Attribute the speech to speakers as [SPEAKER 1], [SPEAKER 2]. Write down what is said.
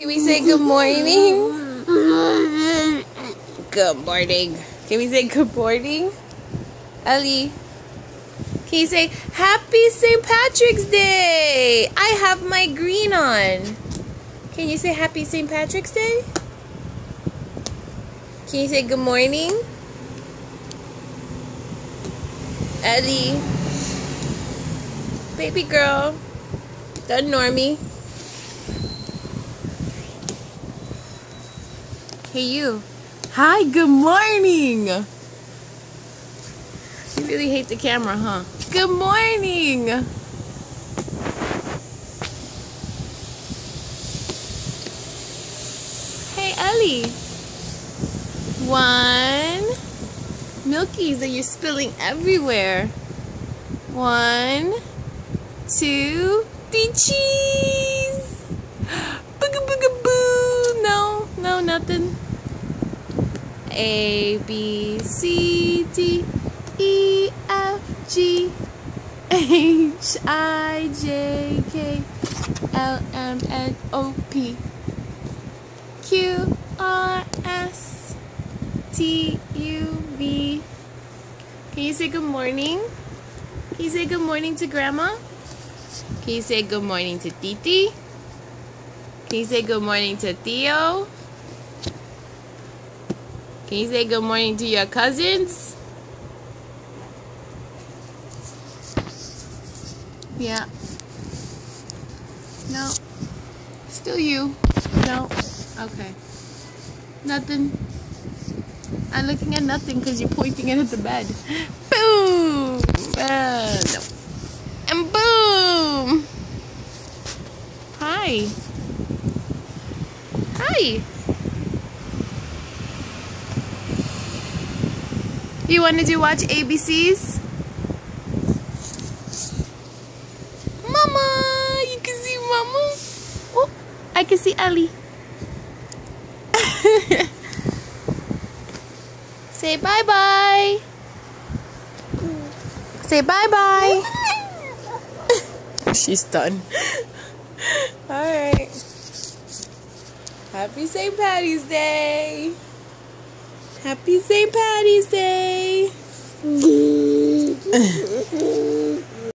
[SPEAKER 1] Can we say good morning? Good morning. Can we say good morning? Ellie. Can you say Happy St. Patrick's Day? I have my green on. Can you say Happy St. Patrick's Day? Can you say good morning? Ellie. Baby girl. Done normie. Hey you. Hi, good morning. You really hate the camera, huh? Good morning. Hey Ellie. One. Milkies that you're spilling everywhere. One, two, the cheese. Booga booga boo. No, no, nothing. A B C D E F G H I J K L M N O P Q R S T U V. Can you say good morning? Can you say good morning to Grandma? Can you say good morning to Titi? Can you say good morning to Theo? Can you say good morning to your cousins? Yeah. No. Still you. No. Okay. Nothing. I'm looking at nothing because you're pointing it at the bed. Boom! Uh, no. And boom! Hi. Hi. You wanted to watch ABCs? Mama! You can see Mama. Oh, I can see Ellie. Say bye-bye. Say bye-bye. She's done. Alright. Happy St. Patty's Day. Happy St. Patty's Day.